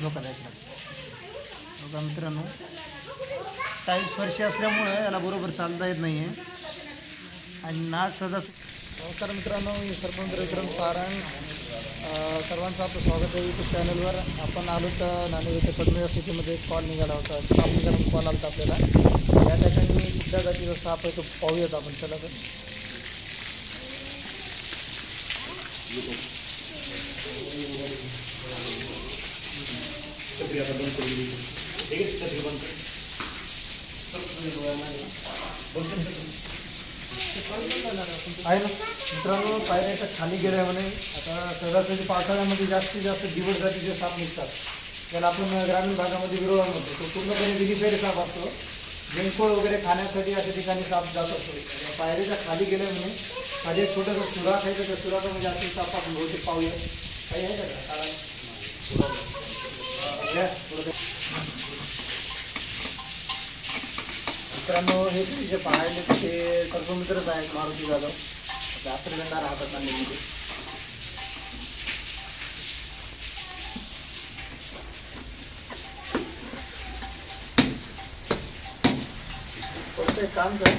धोकादायक राहतो बघा मित्रांनो टाईल्स फरशी असल्यामुळे याला बरोबर चालता येत नाही आहे आणि नाग सहजा नमस्कार मित्रांनो मी सरपंच विक्रम सारंग. सर्वांचं आपलं स्वागत आहे यूट्यूब चॅनलवर आपण आलो तर नाणे येथे पद्मजा सिटीमध्ये एक कॉल निघाला होता. साप निघाला कॉल आला होता आपल्याला. या ठिकाणी कुठल्या जातीचा साप आहे तो पाहूयात आपण. चला तर. आहे? ना? मित्रांनो पायऱ्याच्या खाली गेल्या म्हणे. आता सहजासहजी पावसाळ्यामध्ये जास्तीत जास्त दिवस जातीचे साप निघतात. त्याला आपण ग्रामीण भागामध्ये विरोधा म्हणतो. तो पूर्णपणे विधीफेर साप असतो. जेंकोळ वगैरे खाण्यासाठी अशा ठिकाणी साप जात असतो. त्या पायऱ्याच्या खाली गेल्या म्हणे. माझे एक छोटंसं सुराख आहे. तर त्या सुराखामध्ये जास्त साप आपण बहुतेक पाहूया. काही आहे का? मित्रांनो हे जे पाहिले ते सर्पमित्रच आहेत मारुती जाधव आश्रयगंधा राहतात नांदेडमध्ये थोडंसं एक काम कर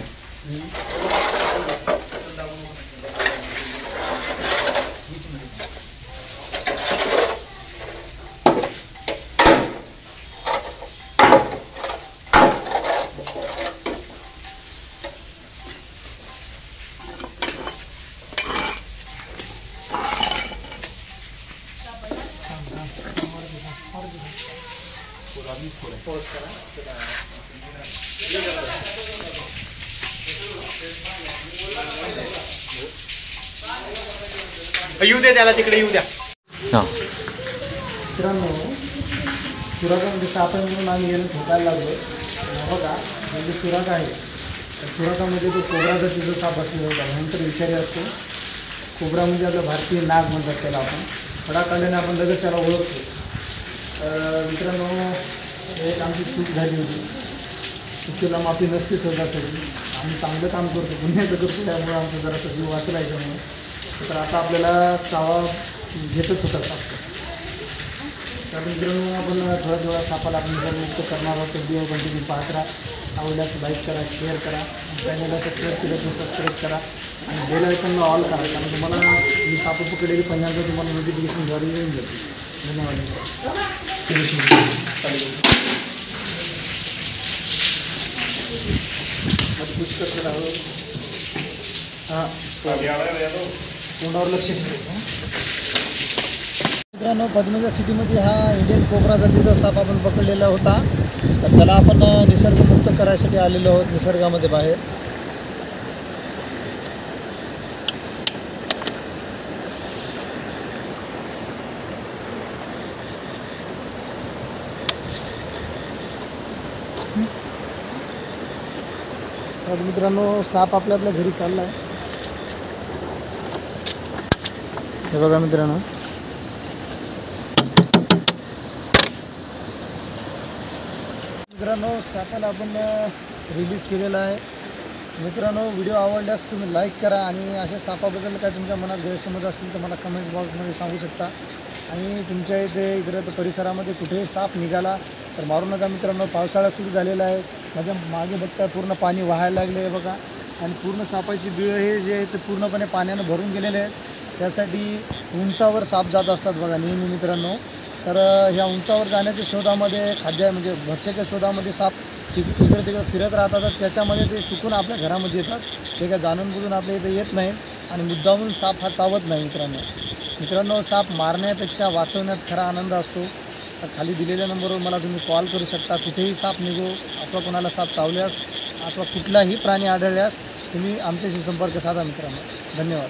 पोस्ट करा येऊ दे त्याला तिकडे येऊ द्या. मित्रांनो सुराखामध्ये सापण म्हणून आम्ही गेलो ठोकायला लागलो बघा हे जे सुराख आहे. त्या सुराखामध्ये तो कोबरा जातीचा साप असलेला होता भयंकर विषारी असतो. कोबरा म्हणजे आपलं भारतीय नाग म्हणतात त्याला आपण. खडा काढल्याने आपण लगेच त्याला ओळखतो. तर मित्रांनो एक आमची चूक झाली होती. चुकीला माफी नसते सहजासहजी आम्ही चांगलं काम करतो. गुन्ह्याचं करतो त्यामुळे आमचा जरासा जीव वाचला याच्यामुळे. तर आता आपल्याला चावा घेतच होता साप. तर मित्रांनो आपण थोडा थोडा सापाला आपण मुक्त करणार आहोत व्हिडिओ कंटिन्यू पाहत राहा. आवडल्यास लाईक करा शेअर करा. चॅनलला सबस्क्राईब केलं तर सबस्क्राईब करा. आणि बेल आयकनला ऑल करा. कारण तुम्हाला मी साप पकडलेली पहिल्यांदा तुम्हाला नोटिफिकेशनद्वारे येऊन जाते. धन्यवाद. हां तोंडावर लक्ष ठेवायचं मित्रांनो पद्मजा सिटीमध्ये हा इंडियन कोबरा जातीचा साप आपण पकडलेला होता. तर त्याला आपण निसर्गमुक्त करायसाठी आलेलो आहोत निसर्गामध्ये बाहेर. आज मित्रांनो साप आपल्या आपल्या घरी चालला आहे हे बघा मित्रांनो. मित्रांनो सापाला आपण रिलीज केलेला आहे. मित्रांनो व्हिडिओ आवडल्यास तुम्ही लाईक करा आणि अशा सापाबद्दल काय तुमच्या मनात गैरसमज असतील तर मला कमेंट बॉक्समध्ये सांगू शकता. आणि तुमच्या इथे इकडं परिसरामध्ये कुठेही साप निघाला तर मारू नका मित्रांनो. पावसाळा सुरू झालेला आहे. माझ्या मागे बघता पूर्ण पाणी वाहायला लागले आहे बघा. आणि पूर्ण सापाची बिळं हे जे आहे ते पूर्णपणे पाण्यानं भरून गेलेले आहेत. त्यासाठी उंचावर साप जात असतात बघा नेहमी मित्रांनो. तर ह्या उंचावर जाण्याच्या शोधामध्ये खाद्य म्हणजे भक्ष्याच्या शोधामध्ये साप तिक तिकडे तिकडे फिरत राहतात तर त्याच्यामध्ये ते चुकून आपल्या घरामध्ये येतात. ते काय जाणून बुजून आपल्या इथे येत नाही आणि मुद्दामून साप हा चावत नाही मित्रांनो. मित्रांनो साप मारण्यापेक्षा वाचवण्यात खरा आनंद असतो. तर खाली दिलेल्या नंबरवर मला तुम्ही कॉल करू शकता. कुठेही साप निघो अथवा कोणाला साप चावल्यास अथवा कुठलाही प्राणी आढळल्यास तुम्ही आमच्याशी संपर्क साधा मित्रांनो. धन्यवाद.